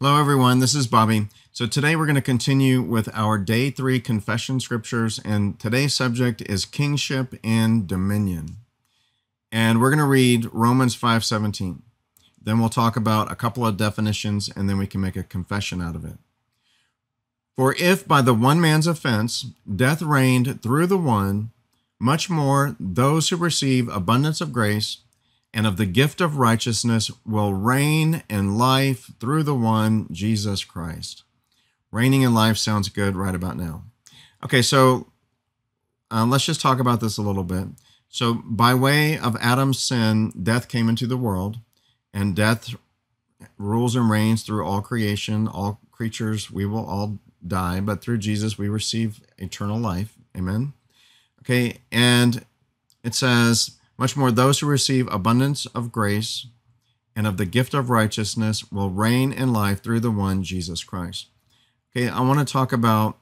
Hello, everyone. This is Bobby. So, today we're going to continue with our day three confession scriptures, and today's subject is kingship and dominion. And we're going to read Romans 5 17. Then we'll talk about a couple of definitions, and then we can make a confession out of it. For if by the one man's offense death reigned through the one, much more those who receive abundance of grace and of the gift of righteousness will reign in life through the one, Jesus Christ. Reigning in life sounds good right about now. Okay, so uh, let's just talk about this a little bit. So, by way of Adam's sin, death came into the world, and death rules and reigns through all creation, all creatures. We will all die, but through Jesus, we receive eternal life. Amen. Okay, and it says, much more, those who receive abundance of grace and of the gift of righteousness will reign in life through the one, Jesus Christ. Okay, I want to talk about,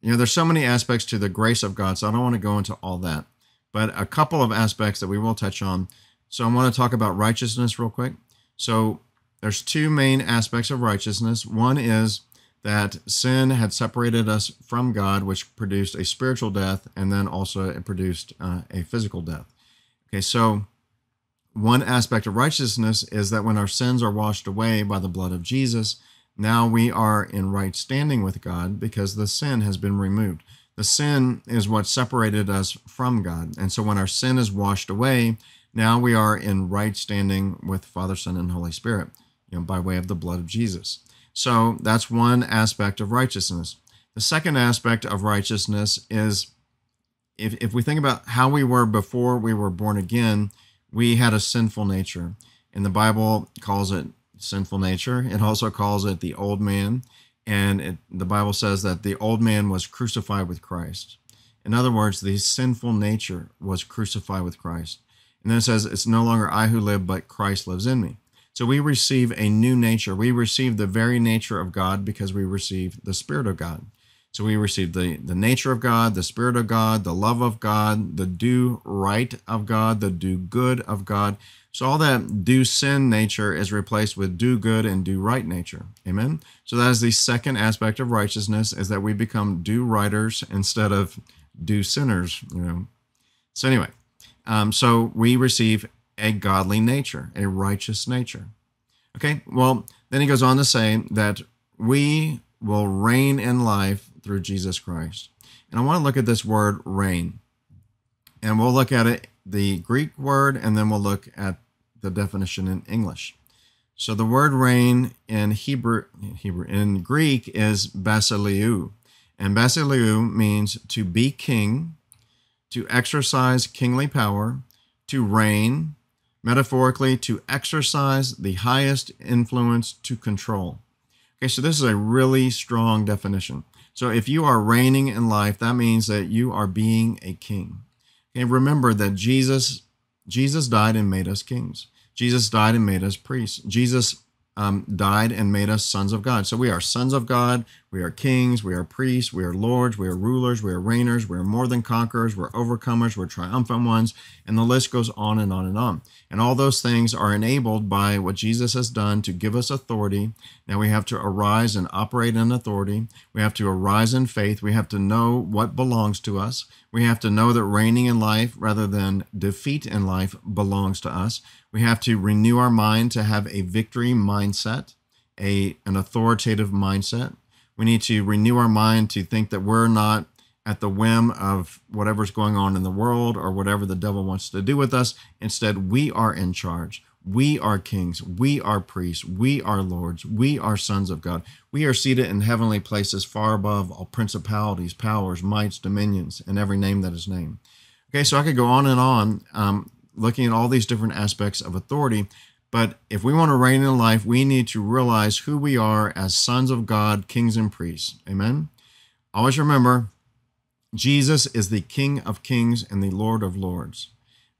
you know, there's so many aspects to the grace of God, so I don't want to go into all that, but a couple of aspects that we will touch on. So I want to talk about righteousness real quick. So there's two main aspects of righteousness. One is that sin had separated us from God, which produced a spiritual death, and then also it produced uh, a physical death. Okay, so one aspect of righteousness is that when our sins are washed away by the blood of Jesus, now we are in right standing with God because the sin has been removed. The sin is what separated us from God. And so when our sin is washed away, now we are in right standing with Father, Son, and Holy Spirit, you know, by way of the blood of Jesus. So that's one aspect of righteousness. The second aspect of righteousness is if, if we think about how we were before we were born again, we had a sinful nature. And the Bible calls it sinful nature. It also calls it the old man. And it, the Bible says that the old man was crucified with Christ. In other words, the sinful nature was crucified with Christ. And then it says, It's no longer I who live, but Christ lives in me. So we receive a new nature. We receive the very nature of God because we receive the Spirit of God. So we receive the, the nature of God, the Spirit of God, the love of God, the do right of God, the do good of God. So all that do sin nature is replaced with do good and do right nature. Amen. So that is the second aspect of righteousness is that we become do righters instead of do sinners. You know. So anyway, um, so we receive a godly nature, a righteous nature. Okay. Well, then he goes on to say that we will reign in life through Jesus Christ. And I want to look at this word reign. And we'll look at it, the Greek word, and then we'll look at the definition in English. So the word reign in Hebrew, Hebrew in Greek is basileuo. And basileuo means to be king, to exercise kingly power, to reign, metaphorically, to exercise the highest influence to control. Okay, so this is a really strong definition. So if you are reigning in life, that means that you are being a king. And remember that Jesus Jesus died and made us kings. Jesus died and made us priests. Jesus um, died and made us sons of God. So we are sons of God. We are kings. We are priests. We are lords. We are rulers. We are reigners. We are more than conquerors. We're overcomers. We're triumphant ones. And the list goes on and on and on. And all those things are enabled by what Jesus has done to give us authority. Now we have to arise and operate in authority. We have to arise in faith. We have to know what belongs to us. We have to know that reigning in life rather than defeat in life belongs to us. We have to renew our mind to have a victory mindset, a an authoritative mindset. We need to renew our mind to think that we're not at the whim of whatever's going on in the world or whatever the devil wants to do with us. Instead, we are in charge. We are kings. We are priests. We are lords. We are sons of God. We are seated in heavenly places far above all principalities, powers, mights, dominions, and every name that is named. Okay, so I could go on and on. Um, looking at all these different aspects of authority. But if we want to reign in life, we need to realize who we are as sons of God, kings and priests. Amen. Always remember, Jesus is the King of kings and the Lord of lords.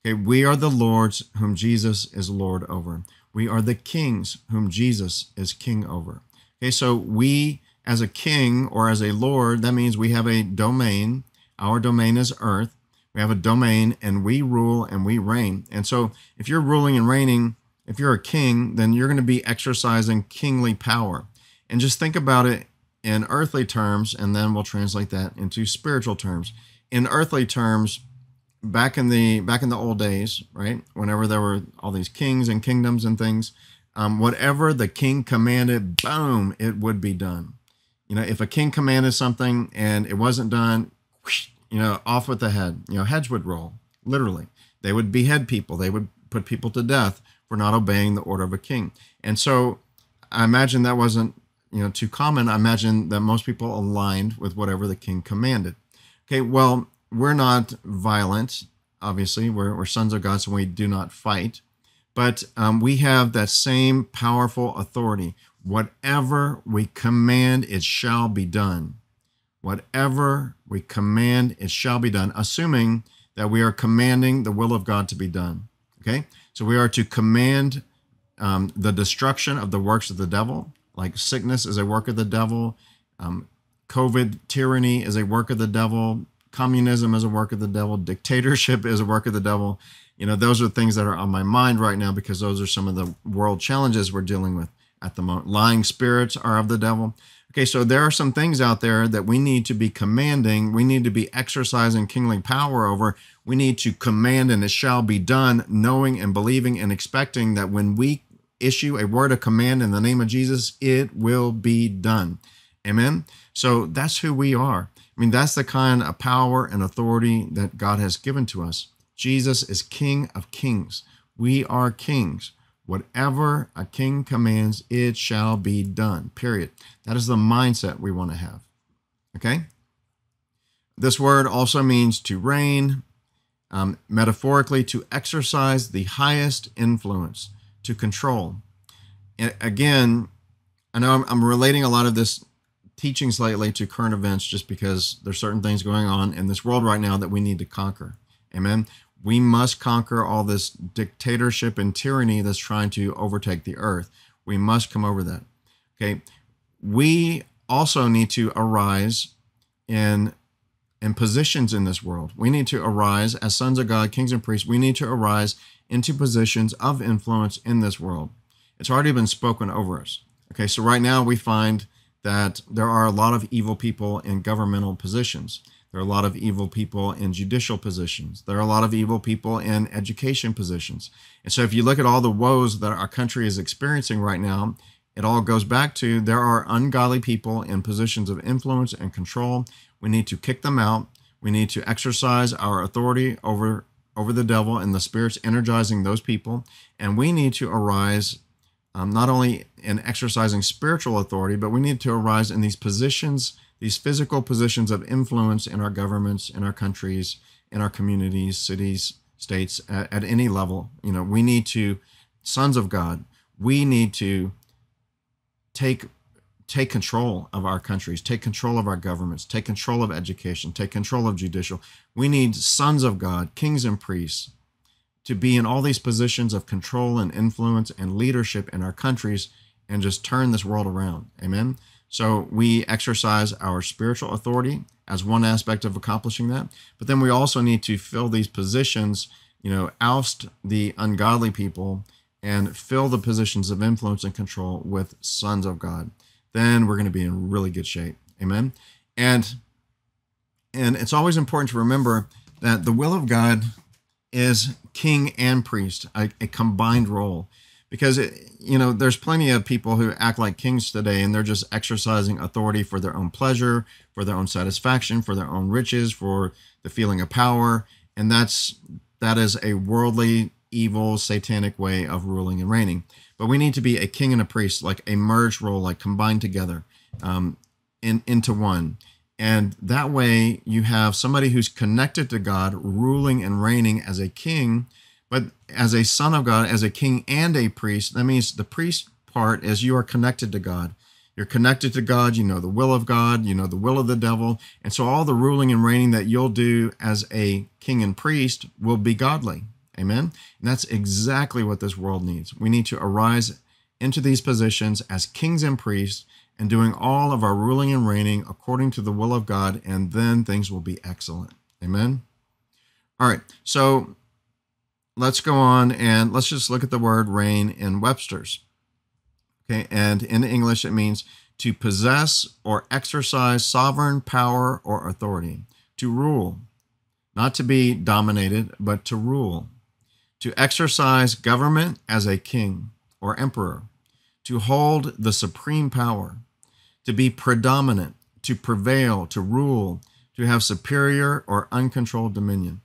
Okay, we are the lords whom Jesus is Lord over. We are the kings whom Jesus is king over. Okay, so we as a king or as a lord, that means we have a domain. Our domain is earth. We have a domain and we rule and we reign. And so if you're ruling and reigning if you're a king, then you're going to be exercising kingly power. And just think about it in earthly terms, and then we'll translate that into spiritual terms. In earthly terms, back in the back in the old days, right? Whenever there were all these kings and kingdoms and things, um, whatever the king commanded, boom, it would be done. You know, if a king commanded something and it wasn't done, whoosh, you know, off with the head. You know, heads would roll, literally. They would behead people. They would put people to death for not obeying the order of a king. And so I imagine that wasn't, you know, too common. I imagine that most people aligned with whatever the king commanded. Okay, well, we're not violent, obviously. We're, we're sons of God, so we do not fight. But um, we have that same powerful authority. Whatever we command, it shall be done. Whatever we command, it shall be done, assuming that we are commanding the will of God to be done. Okay? So we are to command um, the destruction of the works of the devil, like sickness is a work of the devil, um, COVID tyranny is a work of the devil, communism is a work of the devil, dictatorship is a work of the devil. You know, those are things that are on my mind right now because those are some of the world challenges we're dealing with at the moment. Lying spirits are of the devil. Okay, so there are some things out there that we need to be commanding. We need to be exercising kingly power over. We need to command and it shall be done, knowing and believing and expecting that when we issue a word of command in the name of Jesus, it will be done. Amen. So that's who we are. I mean, that's the kind of power and authority that God has given to us. Jesus is King of kings. We are kings. Whatever a king commands, it shall be done. Period. That is the mindset we want to have. Okay? This word also means to reign, um, metaphorically, to exercise the highest influence, to control. And again, I know I'm, I'm relating a lot of this teachings lately to current events just because there's certain things going on in this world right now that we need to conquer. Amen. We must conquer all this dictatorship and tyranny that's trying to overtake the earth. We must come over that. Okay. We also need to arise in in positions in this world. We need to arise as sons of God, kings and priests. We need to arise into positions of influence in this world. It's already been spoken over us. Okay, so right now we find that there are a lot of evil people in governmental positions. There are a lot of evil people in judicial positions. There are a lot of evil people in education positions. And so if you look at all the woes that our country is experiencing right now, it all goes back to there are ungodly people in positions of influence and control. We need to kick them out. We need to exercise our authority over over the devil and the spirits energizing those people. And we need to arise um, not only in exercising spiritual authority, but we need to arise in these positions these physical positions of influence in our governments, in our countries, in our communities, cities, states, at, at any level. You know, we need to, sons of God, we need to take take control of our countries, take control of our governments, take control of education, take control of judicial. We need sons of God, kings and priests, to be in all these positions of control and influence and leadership in our countries and just turn this world around. Amen. So we exercise our spiritual authority as one aspect of accomplishing that. But then we also need to fill these positions, you know, oust the ungodly people and fill the positions of influence and control with sons of God. Then we're going to be in really good shape. Amen. And and it's always important to remember that the will of God is king and priest, a, a combined role because it, you know there's plenty of people who act like kings today and they're just exercising authority for their own pleasure for their own satisfaction for their own riches for the feeling of power. And that's that is a worldly evil satanic way of ruling and reigning. But we need to be a king and a priest like a merged role like combined together um, in, into one. And that way you have somebody who's connected to god ruling and reigning as a king but as a son of God, as a king and a priest, that means the priest part is you are connected to God. You're connected to God. You know the will of God. You know the will of the devil. And so all the ruling and reigning that you'll do as a king and priest will be godly. Amen. And that's exactly what this world needs. We need to arise into these positions as kings and priests and doing all of our ruling and reigning according to the will of God, and then things will be excellent. Amen. All right. So let's go on and let's just look at the word reign in Webster's. Okay, and in English, it means to possess or exercise sovereign power or authority, to rule, not to be dominated, but to rule, to exercise government as a king or emperor, to hold the supreme power, to be predominant, to prevail, to rule, to have superior or uncontrolled dominion.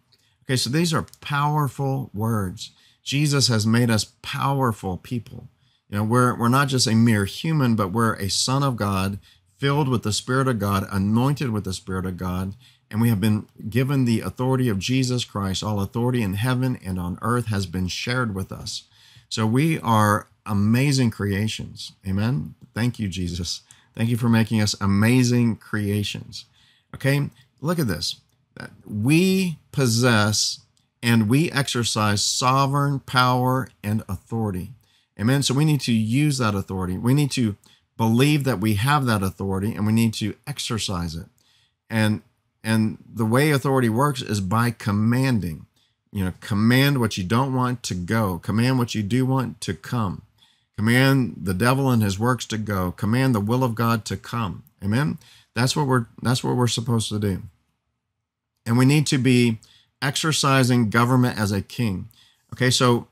Okay, so these are powerful words. Jesus has made us powerful people. You know, we're, we're not just a mere human, but we're a son of God, filled with the Spirit of God, anointed with the Spirit of God, and we have been given the authority of Jesus Christ. All authority in heaven and on earth has been shared with us. So we are amazing creations. Amen. Thank you, Jesus. Thank you for making us amazing creations. Okay, look at this. We possess and we exercise sovereign power and authority. Amen. So we need to use that authority. We need to believe that we have that authority and we need to exercise it. And and the way authority works is by commanding. You know, command what you don't want to go, command what you do want to come. Command the devil and his works to go. Command the will of God to come. Amen. That's what we're that's what we're supposed to do. And we need to be exercising government as a king. Okay, so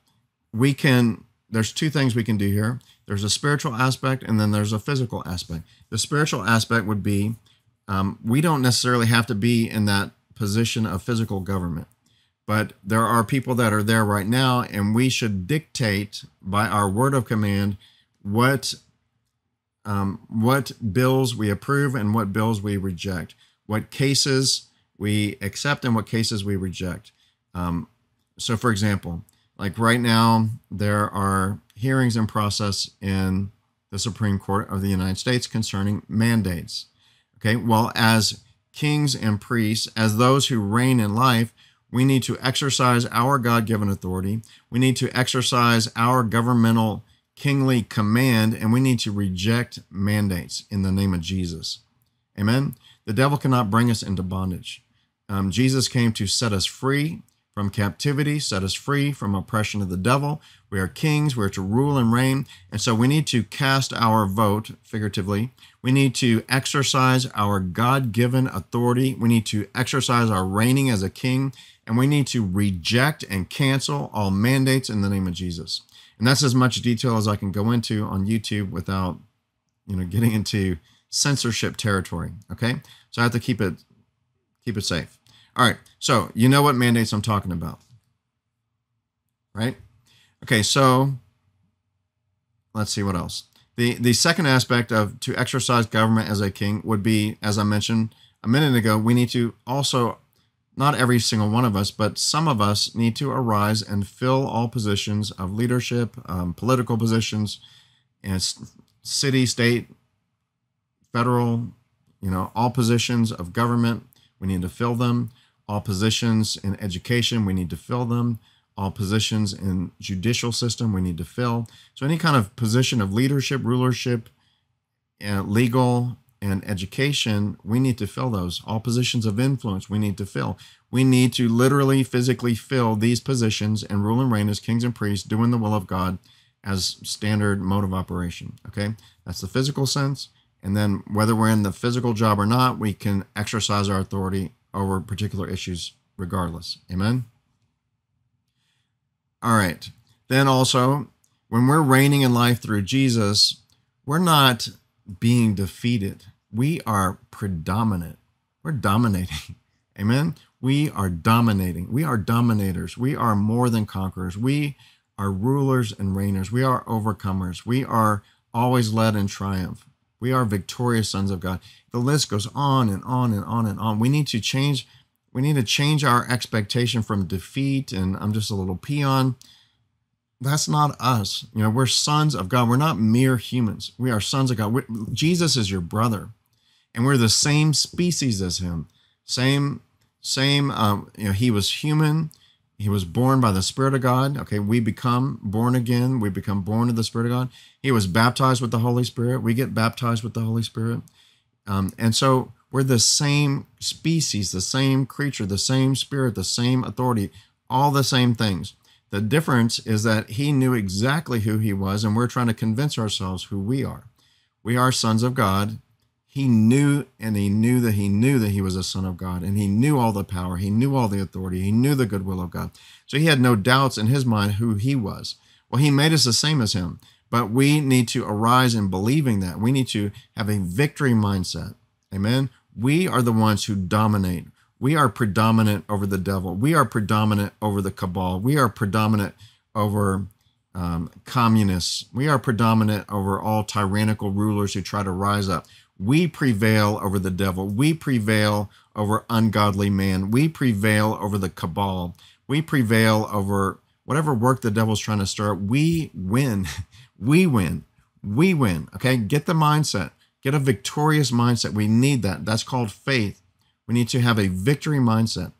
we can there's two things we can do here. There's a spiritual aspect and then there's a physical aspect. The spiritual aspect would be um, we don't necessarily have to be in that position of physical government, but there are people that are there right now, and we should dictate by our word of command what um, what bills we approve and what bills we reject, what cases we accept and what cases we reject. Um, so, for example, like right now, there are hearings in process in the Supreme Court of the United States concerning mandates. Okay, well, as kings and priests, as those who reign in life, we need to exercise our God given authority. We need to exercise our governmental kingly command, and we need to reject mandates in the name of Jesus. Amen. The devil cannot bring us into bondage. Um, Jesus came to set us free from captivity, set us free from oppression of the devil. We are kings, we're to rule and reign. And so we need to cast our vote, figuratively. We need to exercise our God given authority. We need to exercise our reigning as a king. And we need to reject and cancel all mandates in the name of Jesus. And that's as much detail as I can go into on YouTube without, you know, getting into censorship territory. Okay. So I have to keep it keep it safe. All right. So you know what mandates I'm talking about, right? Okay. So let's see what else. The the second aspect of to exercise government as a king would be, as I mentioned a minute ago, we need to also not every single one of us, but some of us need to arise and fill all positions of leadership, um, political positions, and city, state, federal, you know, all positions of government. We need to fill them all positions in education, we need to fill them. All positions in judicial system, we need to fill. So any kind of position of leadership, rulership, and legal and education, we need to fill those. All positions of influence, we need to fill. We need to literally, physically fill these positions and rule and reign as kings and priests, doing the will of God as standard mode of operation. Okay, that's the physical sense. And then whether we're in the physical job or not, we can exercise our authority over particular issues regardless. Amen? All right. Then also, when we're reigning in life through Jesus, we're not being defeated. We are predominant. We're dominating. Amen? We are dominating. We are dominators. We are more than conquerors. We are rulers and reigners. We are overcomers. We are always led in triumph. We are victorious sons of God. The list goes on and on and on and on. We need to change. We need to change our expectation from defeat and I'm just a little peon. That's not us. You know, we're sons of God. We're not mere humans. We are sons of God. We're, Jesus is your brother, and we're the same species as him. Same, same. Um, you know, he was human. He was born by the Spirit of God. Okay, we become born again. We become born of the Spirit of God. He was baptized with the Holy Spirit. We get baptized with the Holy Spirit. Um, and so we're the same species, the same creature, the same spirit, the same authority, all the same things. The difference is that he knew exactly who he was, and we're trying to convince ourselves who we are. We are sons of God. He knew, and he knew that he knew that he was a son of God, and he knew all the power, he knew all the authority, he knew the goodwill of God. So he had no doubts in his mind who he was. Well, he made us the same as him, but we need to arise in believing that. We need to have a victory mindset. Amen. We are the ones who dominate. We are predominant over the devil. We are predominant over the cabal. We are predominant over um, communists. We are predominant over all tyrannical rulers who try to rise up. We prevail over the devil. We prevail over ungodly man. We prevail over the cabal. We prevail over whatever work the devil's trying to start. We win. We win. We win. Okay. Get the mindset. Get a victorious mindset. We need that. That's called faith. We need to have a victory mindset.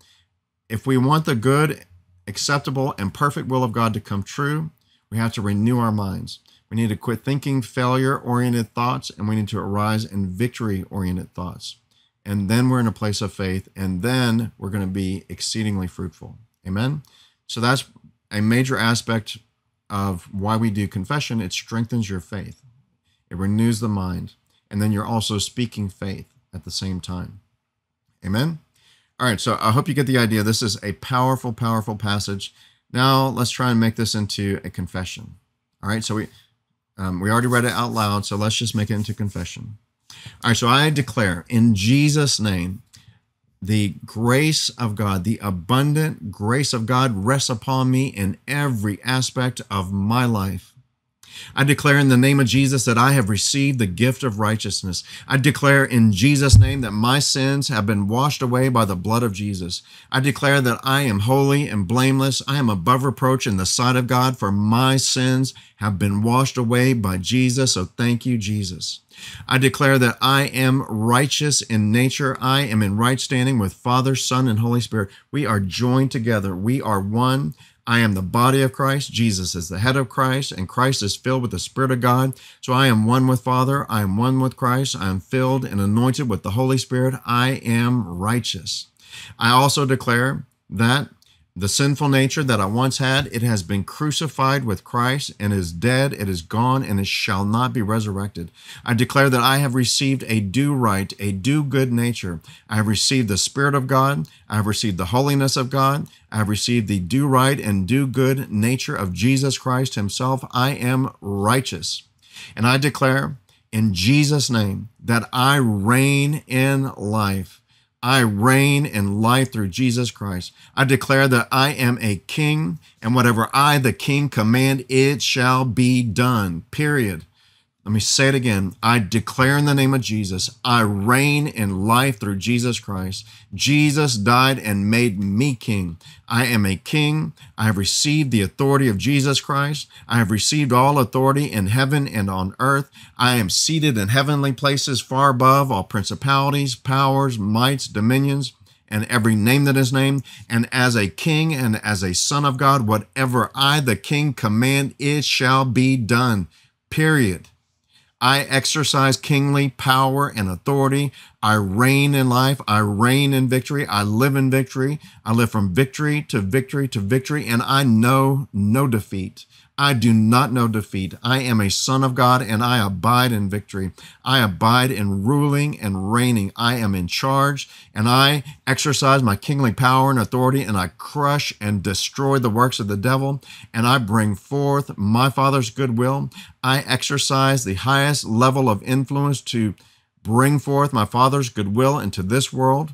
If we want the good, acceptable, and perfect will of God to come true, we have to renew our minds. We need to quit thinking failure oriented thoughts and we need to arise in victory oriented thoughts. And then we're in a place of faith and then we're going to be exceedingly fruitful. Amen. So that's a major aspect of why we do confession. It strengthens your faith, it renews the mind. And then you're also speaking faith at the same time. Amen. All right. So I hope you get the idea. This is a powerful, powerful passage. Now let's try and make this into a confession. All right. So we um, we already read it out loud, so let's just make it into confession. All right, so I declare in Jesus' name, the grace of God, the abundant grace of God rests upon me in every aspect of my life. I declare in the name of Jesus that I have received the gift of righteousness. I declare in Jesus' name that my sins have been washed away by the blood of Jesus. I declare that I am holy and blameless. I am above reproach in the sight of God, for my sins have been washed away by Jesus. So thank you, Jesus. I declare that I am righteous in nature. I am in right standing with Father, Son, and Holy Spirit. We are joined together. We are one. I am the body of Christ. Jesus is the head of Christ, and Christ is filled with the Spirit of God. So I am one with Father. I am one with Christ. I am filled and anointed with the Holy Spirit. I am righteous. I also declare that the sinful nature that I once had, it has been crucified with Christ and is dead, it is gone, and it shall not be resurrected. I declare that I have received a do right, a do good nature. I have received the Spirit of God. I have received the holiness of God. I have received the do right and do good nature of Jesus Christ Himself. I am righteous. And I declare in Jesus' name that I reign in life. I reign in life through Jesus Christ. I declare that I am a king, and whatever I, the king, command, it shall be done. Period. Let me say it again. I declare in the name of Jesus, I reign in life through Jesus Christ. Jesus died and made me king. I am a king. I have received the authority of Jesus Christ. I have received all authority in heaven and on earth. I am seated in heavenly places far above all principalities, powers, mights, dominions and every name that is named. And as a king and as a son of God, whatever I, the king, command, it shall be done. Period. I exercise kingly power and authority. I reign in life. I reign in victory. I live in victory. I live from victory to victory to victory, and I know no defeat. I do not know defeat. I am a son of God and I abide in victory. I abide in ruling and reigning. I am in charge and I exercise my kingly power and authority and I crush and destroy the works of the devil and I bring forth my Father's goodwill. I exercise the highest level of influence to bring forth my Father's goodwill into this world.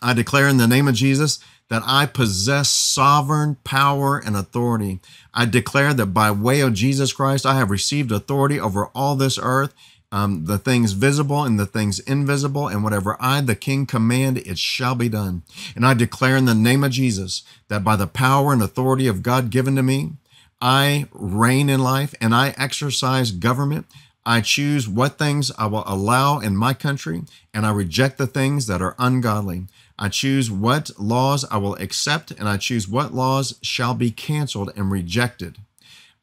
I declare in the name of Jesus that I possess sovereign power and authority. I declare that by way of Jesus Christ, I have received authority over all this earth, um, the things visible and the things invisible, and whatever I, the King, command, it shall be done. And I declare in the name of Jesus that by the power and authority of God given to me, I reign in life and I exercise government. I choose what things I will allow in my country, and I reject the things that are ungodly. I choose what laws I will accept, and I choose what laws shall be canceled and rejected.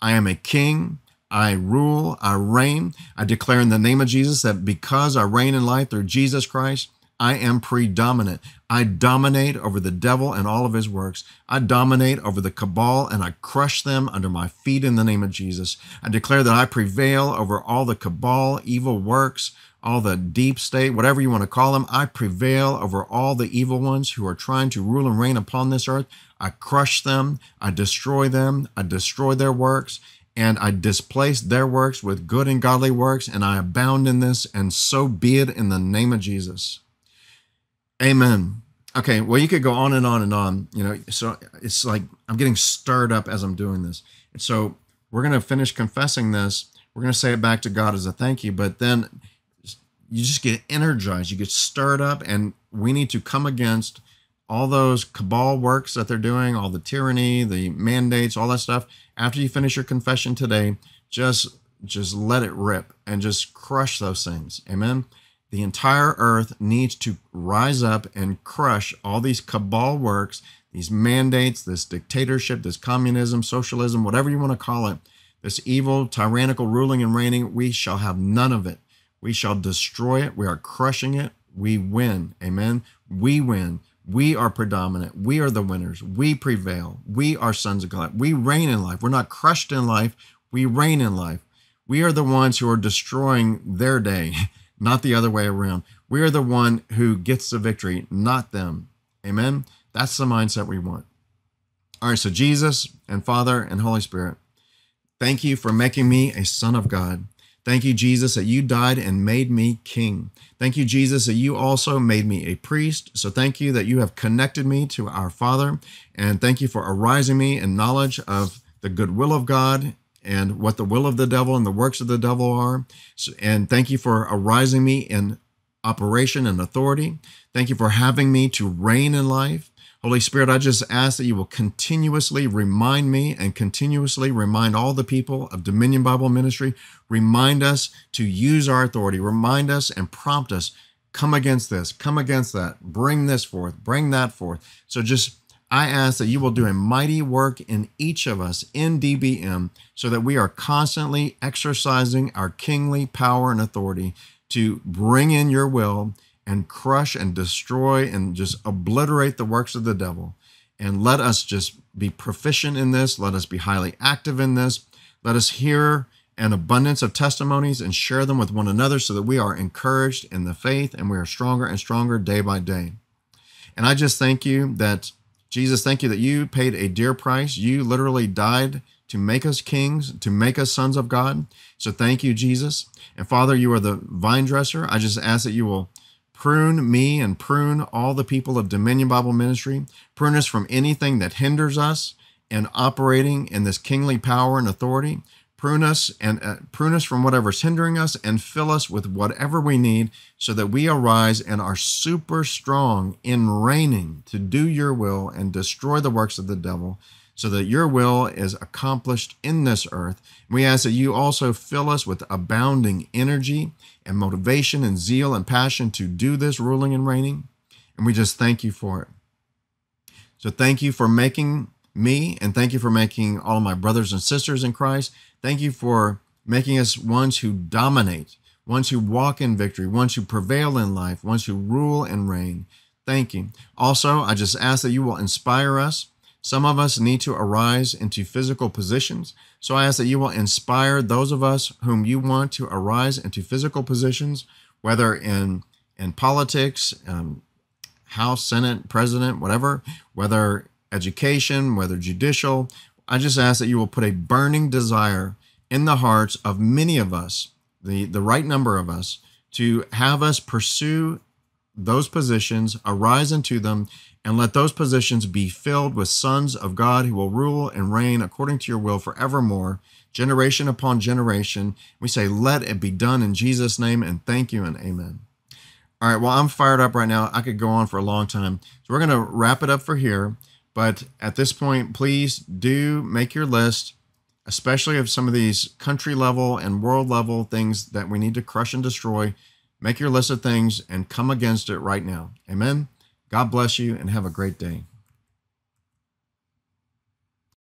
I am a king. I rule. I reign. I declare in the name of Jesus that because I reign in life through Jesus Christ, I am predominant. I dominate over the devil and all of his works. I dominate over the cabal and I crush them under my feet in the name of Jesus. I declare that I prevail over all the cabal, evil works, all the deep state, whatever you want to call them. I prevail over all the evil ones who are trying to rule and reign upon this earth. I crush them. I destroy them. I destroy their works and I displace their works with good and godly works, and I abound in this, and so be it in the name of Jesus. Amen. Okay, well, you could go on and on and on. You know, so it's like I'm getting stirred up as I'm doing this. And so we're going to finish confessing this. We're going to say it back to God as a thank you, but then you just get energized, you get stirred up, and we need to come against all those cabal works that they're doing, all the tyranny, the mandates, all that stuff. After you finish your confession today, just just let it rip and just crush those things. Amen. The entire earth needs to rise up and crush all these cabal works, these mandates, this dictatorship, this communism, socialism, whatever you want to call it, this evil, tyrannical ruling and reigning. We shall have none of it. We shall destroy it. We are crushing it. We win. Amen. We win. We are predominant. We are the winners. We prevail. We are sons of God. We reign in life. We're not crushed in life. We reign in life. We are the ones who are destroying their day, not the other way around. We are the one who gets the victory, not them. Amen. That's the mindset we want. All right, so Jesus and Father and Holy Spirit, thank you for making me a son of God. Thank you, Jesus, that you died and made me king. Thank you, Jesus, that you also made me a priest. So thank you that you have connected me to our Father. And thank you for arising me in knowledge of the good will of God and what the will of the devil and the works of the devil are. And thank you for arising me in operation and authority. Thank you for having me to reign in life. Holy Spirit, I just ask that you will continuously remind me and continuously remind all the people of Dominion Bible Ministry, remind us to use our authority, remind us and prompt us, come against this, come against that, bring this forth, bring that forth. So just I ask that you will do a mighty work in each of us in DBM so that we are constantly exercising our kingly power and authority to bring in your will and crush and destroy and just obliterate the works of the devil. And let us just be proficient in this. Let us be highly active in this. Let us hear an abundance of testimonies and share them with one another so that we are encouraged in the faith and we are stronger and stronger day by day. And I just thank you that, Jesus, thank you that you paid a dear price. You literally died to make us kings, to make us sons of God. So thank you, Jesus. And Father, you are the vine dresser. I just ask that you will Prune me and prune all the people of Dominion Bible Ministry. Prune us from anything that hinders us in operating in this kingly power and authority. Prune us and uh, prune us from whatever's hindering us and fill us with whatever we need so that we arise and are super strong in reigning to do your will and destroy the works of the devil so that your will is accomplished in this earth. We ask that you also fill us with abounding energy and motivation and zeal and passion to do this ruling and reigning. And we just thank you for it. So thank you for making me and thank you for making all my brothers and sisters in Christ. Thank you for making us ones who dominate, ones who walk in victory, ones who prevail in life, ones who rule and reign. Thank you. Also, I just ask that you will inspire us some of us need to arise into physical positions. So I ask that you will inspire those of us whom you want to arise into physical positions, whether in in politics, um, House, Senate, President, whatever, whether education, whether judicial. I just ask that you will put a burning desire in the hearts of many of us, the, the right number of us, to have us pursue those positions, arise into them, and let those positions be filled with sons of God who will rule and reign according to your will forevermore, generation upon generation. We say, let it be done in Jesus' name, and thank you and amen. All right, well, I'm fired up right now. I could go on for a long time. So we're going to wrap it up for here. But at this point, please do make your list, especially of some of these country level and world level things that we need to crush and destroy. Make your list of things and come against it right now. Amen. God bless you and have a great day.